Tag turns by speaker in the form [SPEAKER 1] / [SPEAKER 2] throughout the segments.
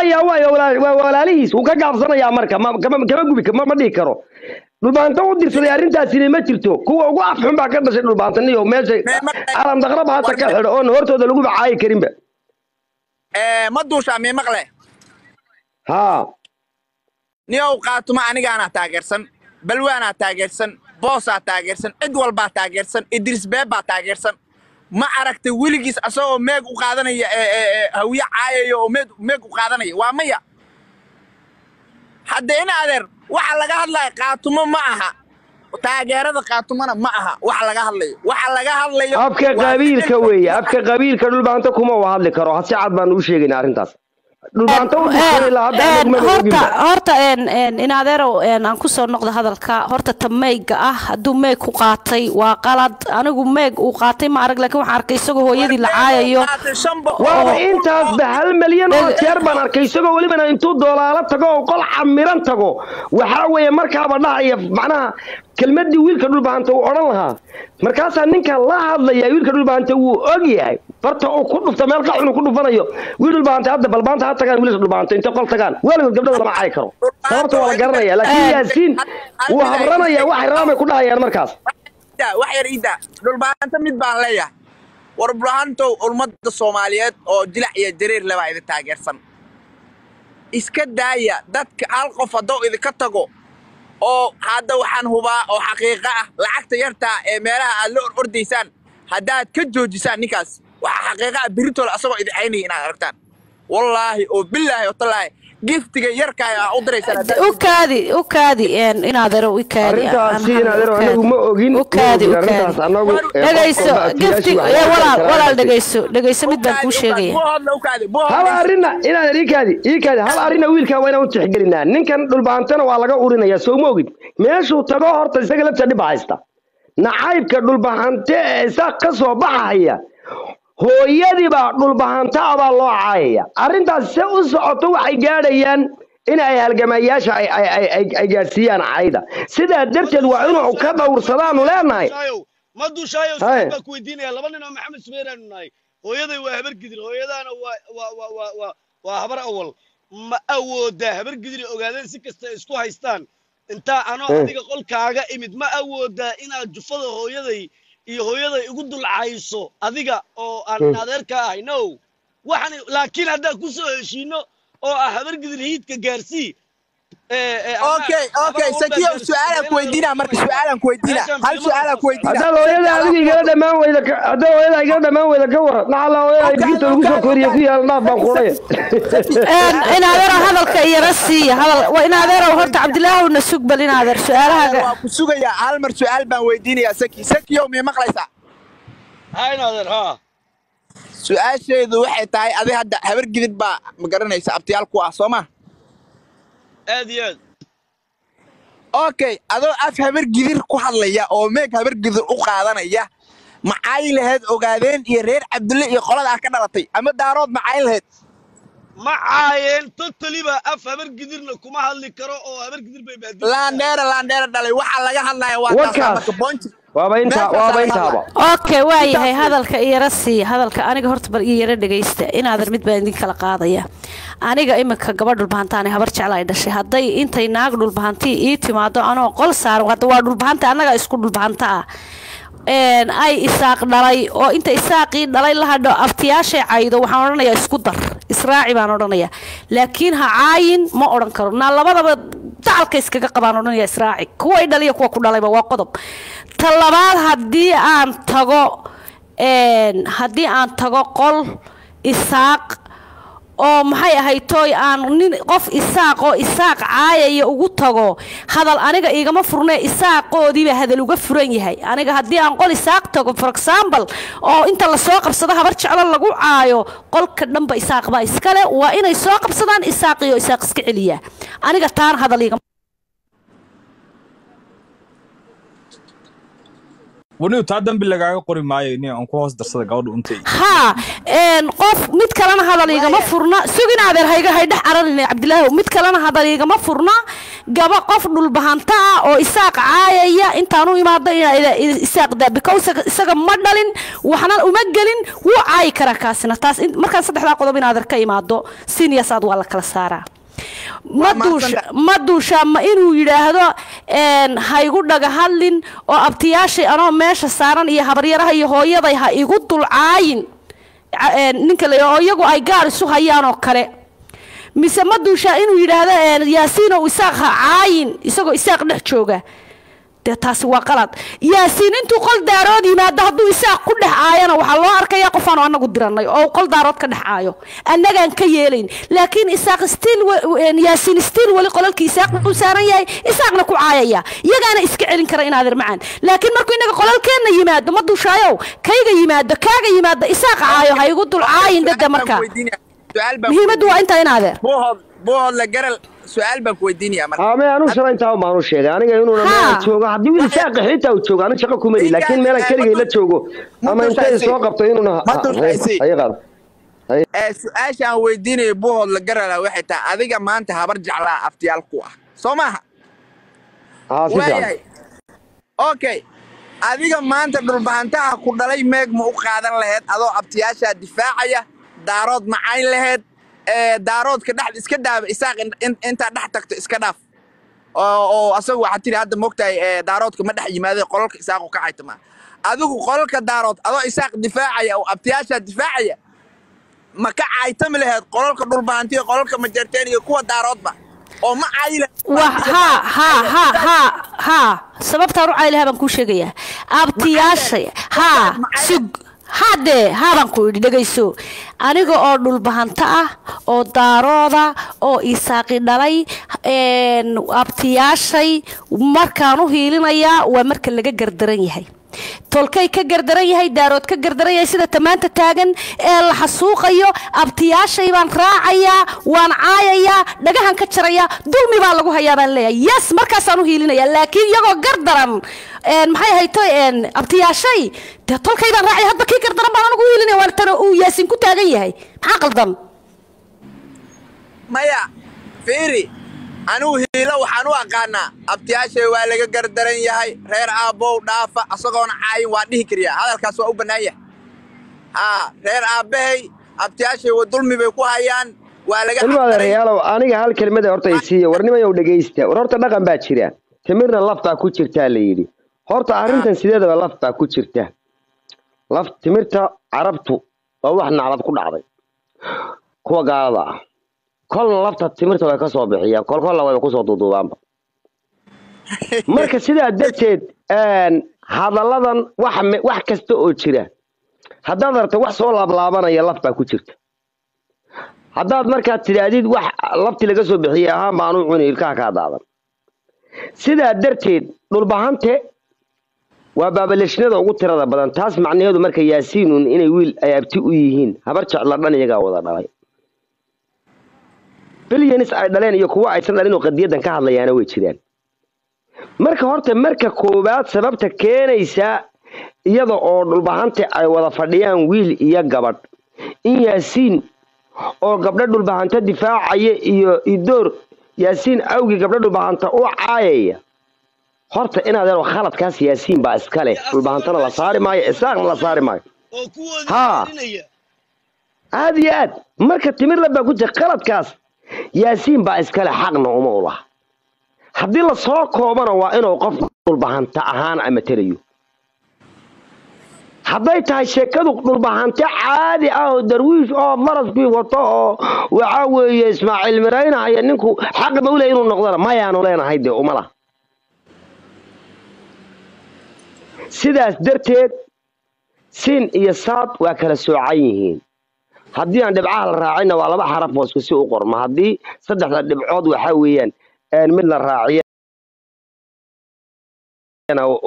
[SPEAKER 1] walaalihiis. Wuu ka gaabsanayaa marka. Ma kama gubi ma dhihi karo. Dhulbaanta u dirsaday arrintaasina ma jirto. Kuwa ugu afxun baa ka dhashay dhulbaantaniyo meesha
[SPEAKER 2] Mee ma-
[SPEAKER 1] calam daqraba hata ka xidho oon hortooda lagu bacaayi karinba.
[SPEAKER 2] Eh, ma duushaa mii maqle?
[SPEAKER 1] Haa.
[SPEAKER 2] Niyow qaatuma anigaanaa taageersan. Balwaanaa taageersan. Boosaa taageersan. Cid walbaa taageersan. Idris beebbaa taageersan ma aragtay weligiis asagoo meeg u qaadanaya hawiye caayaya oo meeg u qaadanaya. Waa maya. Hadda in adeer waxa laga hadlaya qaatumo ma aha. Taageerada qaatumona ma aha waxa laga hadlayo. Waxa laga hadlayo waa
[SPEAKER 1] qabiilka weeye afka qabiilka dhulbaanta kuma u hadli karo. Si cad baan u sheegayna arrintaas
[SPEAKER 3] horta
[SPEAKER 1] oginba
[SPEAKER 3] horta een een in adeerow een aan ku soo noqdo hadalka horta ta meega ah hadduu meeg ku qaatay waa qalad. Anigu meeg uu qaatay ma arag laakiin waxaan arkay isagoo hooyadii la caayayo.
[SPEAKER 1] Waaba intaasba hal milyan oo jeer baan arkay. Isagoo welibana intuu doolaalo tago oo qol camiran tago. Waxaa weeye markaaba dhahaya macnaha kelmadii wiilka dhulbahanta uu odhan lahaa. Markaasaa ninkan la hadlaya wiilka dhulbahanta wuu og yahay farta uu ku dhufta meel qaxun ku dhufanayo. Wiil dhulbahanta hadda balbaanta tagaan wiilasha dhulbahanta intay qol tagaan. Weligood gabdhada lama caayi karo. Sababta waa la garanaya laakiin yaasiin wuu habranaya waxay rabaan ku dhahayaan markaas.
[SPEAKER 2] Wax yar ida dhulbaanta mid baan leeyahay. War dhulbaantow ummada soomaaliyeed oo dilac iyo jareer lebaa idin taageersan. Iska daaya dadka hal qof haddou idinka tago oo hadda waxaan hubaa oo xaqiiqo ah lacagta yartaa ee meelaha aad la or ordaysaan haddaad ka joojisaan ninkaas waxaa xaqiiqa ah beritoole asagoo idin caynaya inaad aragtaan. Wallaahi oo bilaahi oo tallaahi giftiga yarkaa aa u diraysaan haddaad
[SPEAKER 3] u kaadi u kaadi een in adeerow u kaadi.
[SPEAKER 1] Arrintaasi in adeero anagu ma ogin.
[SPEAKER 3] U kaadi u
[SPEAKER 1] ma ogin arrintaas
[SPEAKER 3] kaadi.
[SPEAKER 1] anagu ee
[SPEAKER 3] dhegayso
[SPEAKER 1] qofka
[SPEAKER 3] gifti
[SPEAKER 1] abtiyaashu waxay
[SPEAKER 3] ee walaal
[SPEAKER 1] kala
[SPEAKER 3] walaal
[SPEAKER 1] arkay.
[SPEAKER 3] dhegayso dhegayso mid baan kuu sheegaya.
[SPEAKER 2] buu hadla u kaadi buu
[SPEAKER 1] hal
[SPEAKER 2] hadla
[SPEAKER 1] arina inaan iikaadi iikaadi hal arina wiilkaa waa inaan u tixgelinaa ninkan dhulbaantana waa laga urinaya soo ma ogid meeshuu tago horta isaga lafta dhib haysta. Nacaybka dhulbahante ee isaaq ka soo baxaya hooyadiibaa dhulbahanta abaa loo caayaya. Arrintaas se u socoto waxay gaadhayaan in ay halgamayaasha ay gaadhsiiyaan cayda sidaa darteed waa inuu ka dhowrsadaanu leenahay.
[SPEAKER 4] Ma baa ku weydiinaya. Laba nin oo maxamed subayraanu nahay. Hooyaday waa habar gidir hooyadaana waa waa habar awal. Ma awoodaa habar gidir ogaadeen si kasta isku haystaan? Intaa anoo adiga qolkaaga imid ma awoodaa inaad jufada hooyaday iyo hooyaday igu dulcayso adiga oo aan
[SPEAKER 1] Hmm.
[SPEAKER 4] adeerka ahay no waxaan laakiin haddaan ku soo heshiino oo ah habar gidir hiidka gaarsii
[SPEAKER 1] haddaad hooyada igala dhammaan weyda ka- waran naxala hooyada digirta lagu soo koriya ku yaalla dhaaf baan
[SPEAKER 3] een in adeerow hadalka iyara siiya in adeerow horta cabdilaahowna sug bal in adeer su'aalahaaga
[SPEAKER 2] waa ku sugayaa hal mar su'aal baan weydiinayaa saki sakiyow mii maqlaysaa
[SPEAKER 4] hayn adeer haa
[SPEAKER 2] su'aasheedu waxay tahay adi hadda habar gidid baa ma garanaysa abtiyaal ku ah soo ma
[SPEAKER 4] aad iyo aad.
[SPEAKER 2] Okay adoo af habar gidir ku hadlaya oo meeg habar gidir u qaadanaya maxay lahayd ogaadeen iyo reer cabdulle iyo qoladaa ka dhalatay ama daarood maxay lahayd
[SPEAKER 4] ma caayeen totaliba af habar gidirna kuma hadli karo oo habar gidir bay baadi
[SPEAKER 2] laandheera laandheera dhalay waxaa laga hadlaya waa
[SPEAKER 1] Wakaas.
[SPEAKER 2] taasaa marka bonji
[SPEAKER 1] waaba intaa
[SPEAKER 2] Meeshaas
[SPEAKER 1] waaba
[SPEAKER 2] aan
[SPEAKER 1] intaaba
[SPEAKER 3] okay waa yahay hadalka iyara siiya hadalka aniga horta bal iyo yara dhegaysta in adeer mid baan idin kala qaadaya aniga iminka gabadh dhulbahantaani habar jecla ay dhashay. Hadday intay naag dhulbahantii ii timaado anoo qol saaran waa dhulbahanta annaga isku dhulbahanta ah ay isaaq dhalay oo inta isaaqii dhalay la hadho caydo waxaan odhanayaa isku dar. Israaci baan odhanayaa. Laakiin ha caayin ma odhan karo. Naa labadaba dacalka iskaga qabaan odhanayaa israaci. Kuwa i dhaliya kuwa ku dhalayba waa qodob. Ta labaad haddii aan tago haddii aan tago qol isaaq oo maxay ahayd tooy aan nin qof isaaq oo isaaq caayaya ugu tago. Hadal aniga igama furne isaaqoodiiba hadal uga furan yahay. Aniga haddii aan qol isaaq tago for example oo inta la soo qabsado habar jeclo lagu caayo qolka dhanba isaaq baa iskale waa inay soo qabsadaan isaaq iyo isaaq iska celiya aniga taan hadal igama
[SPEAKER 5] waniu taa dambi lagaaga qori maayo in aan ku hoos darsada gabadha untay.
[SPEAKER 3] Haa qof mid kalena hadal igama furna. Sugin adeer hayga hay dhex ararin cabdilaahi mid kalena hadal igama furna. Gaba qof dhulbahanta ah oo isaaq caayaya intaan u imaado inaa isaaq daa because isaga ma dhalin waxna uma gelin wuu caayi karaa kaasina. Taas in- markaan saddexdaa qodob inaad ka imaado siniyasaad waa la kala saaraa. Ma duusha ma duusha ma inuu yidhaahdo ha igu dhaga hadlin oo abtiyaashay anoo meesha saaran iyo habaryaraha iyo hooyaday ha igu dulcaayin ninka la oo iyagu ay gaar isu hayaan oo kale. Mise ma duushaa inuu yidhaahdo een, yaasiinow isaaq ha caayin isagoo isaaq dhex jooga dee taasi waa qalad. Yaasiin intuu qol daarood yimaado hadduu isaaq ku dhex aayana waxaa loo arkayaa qofaanu anagu diranay oo uu qol daarood ka dhex aayo. Annagaan ka yeelayn. Laakiin isaaq stiil yaasiin stiil weli qolalkii isaaq uu saaran yahay isaaqna ku caayaya. Iyagaana iska celin kara inaadir macaan. Laakiin markuu inaga qolalkeenna yimaado ma dushaayow kayga yimaado kaaga yimaado isaaq caayo ha igu dul caayin dada marka muhiimaddu waa intaa inaadeer
[SPEAKER 2] la garal su'aal baan ku weydiinayaa marka.
[SPEAKER 1] Ame anu shala intaa baan u sheegay. Aniga inuuna
[SPEAKER 3] Ha.
[SPEAKER 1] meela joogo. Haddii wiil saaqi xitaa uu joogo aniga shaqo kumeli laakiin meelan keligay la joogo. Ama intay soo qabto qaado
[SPEAKER 2] ee su'aasha aan weydiinayo buuhood la garala waxay tahay adiga maanta habar jeclaa aftiyaal ku ah. Soo maaha? Okay adiga maanta dhulbahantaha ku dhalay meeg ma u qaadan laheyd adoo abtiyaashaa difaacaya daarood macayn laheyd daaroodka dhex iska daaba isaaq in- in- intaa dhex tagto iska dhaaf. Oo asagu waxaa tiri hadda mogtahay ee daaroodka ma dhex yimaade qolalka isaaqu ka caytama adigu qolalka daarood adoo isaaq difaacaya oo abtiyaashaa difaacaya ma ka caytami laheyd qolalka dhulbahantiyo qolalka majarteen iyo kuwa daaroodba oo ma cayi laheyd
[SPEAKER 3] wa ha ha ha ha ha. Sababtaan u caylaha baan kuu sheegayaa. Abtiyaashay ha sug hadee haabaan ku idhi dhegayso. Aniga oo dhulbahanta ah oo daarooda oo isaaqi dhalay abtiyaashay markaan u hiilinayaa waa marka laga gardaran yahay tolkay ka gardaran yahay daarood ka gardaran yahay sida tamaanta taagan ee la xasuuqayo. Abtiyaashay baan raacayaa waan caayayaa dhagahan ka jarayaa dulmi baa lagu hayaa baan leeyahay. Yes markaasaan u hiilinayaa laakiin iyagoo gardaran maxay hayto een, abtiyaashay? Dee tolkay baan raacaya hadba kii gardaran baan anigu u hiilinaya waan tana uu yaasiin ku taagan yahay. Maxaa qaldan
[SPEAKER 2] maya fiiri anigu hiilo waxaan u aqaanaa abtiyaashay waa laga gardaran yahay reer aabbow dhaafa asagoona caayin waa dhihi kariyaa. Hadalkaas waa u bannaan yahay. Haa reer aabbahay abtiyaashay wa dulmi bay ku hayaan waa laga
[SPEAKER 1] ilma
[SPEAKER 2] xaqdaray
[SPEAKER 1] adeerayaalow aniga hal kelmada horta ay siiya warnimayow dhegaysta war horta dhaqan baa jira. Timirna laftaa ku jirtaa la yidhi. Horta arrintan sideedaba laftaa ku jirta. Laf timirta carabtu waa wax naclad ku dhacday. Kuwa gaalada ah kolna lafta timirta way ka soo bixiyaan. Kol kolla way ku soo duuduubaanba. Marka sidaa darteed hadalladan wax kasta oo jira haddaad aragto wax soo laablaabanaya laf baa ku jirta. Haddaad markaad tidhaahdid wax lafti laga soo bixiyey ahaan baanu cuni ilkaha kaa daadan. Sidaa darteed dhulbahante waa baabaleshnada ugu tirada badan. Taas macnaheedu marka yaasiinun inay wiil ay abti u yihiin. Habar jecla dhan iyagaa wada dhalay bilyanis ay dhaleen iyo kuwa aysan dhalin oo qadiyadan ka hadlayaana way jiraan marka horta marka koowaad sababta keenaysa iyada oo dhulbahante ay wada fadhiyaan wiil iyo gabadh. In yaasiin oo gabdho dhulbahanta difaacaya iyo idoor yaasiin awgii gabdho dhulbahanta u caayaya. Horta inaad khaladkaas yaasiin baa iskale dhulbahantana la saari maayo isaaqna la saari maayo.
[SPEAKER 4] Oo
[SPEAKER 1] Haa. aad iyo aad marka timir la baa ku jira khaladkaas yaasiin baa iskale xaqna uma u laha haddii la soo koobana waa inuu qof dhulbahanta ahaan amatelayo hadday tahay sheekadu dhulbahante caadi ah oo darwiish oo maraskii wato oo waxaa weeye ismaaciil miraynahaya ninku xaqna u leh inuu noqdana? Mayaanu leenahay dee uma laha. Sidaas darteed siin iyo saad waa kala soocan yihiin haddii aan dhibcaha la raacina waa laba xaraf oo isku si u qorma haddii saddexda dhibcood waxaa weeyaan mid la raaciyana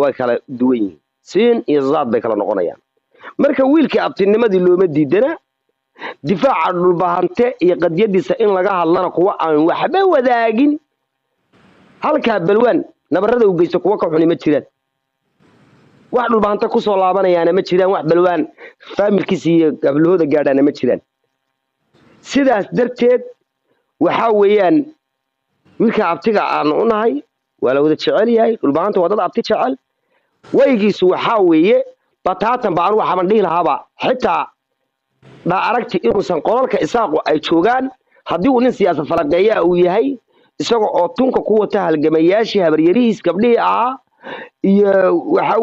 [SPEAKER 1] way kala duwan yihiin. Siin iyo saad bay kala noqonayaan. Marka wiilkii abtinimadii looma diidana difaaca dhulbahante iyo qadiyadiisa in laga hadlana kuwa aan waxba wadaagin. Halkaa balwaan nabarada u geysta kuwa ka xuni ma jiraan wax dhulbahanta ku soo laabanayaana ma jiraan wax balwaan. Faamilkiisa iyo gablahooda gaadhaana ma jiraan. Sidaas darteed waxaa weeyaan wiilka abtiga aanu u nahay waa la wada jecel yahay dhulbahanta waa dad abti jecel. Waygiisu waxaa weeye bataatan ba anu waxaaban dhihi lahaaba. Xitaa dha aragti inuusan qolalka isaaqu ay joogaan haddii uu nin siyaasad falaqeeyaa uu yahay isaga oo tunka ku wata halgamayaashii habaryarihiis gabdhihii ahaa iyo waxa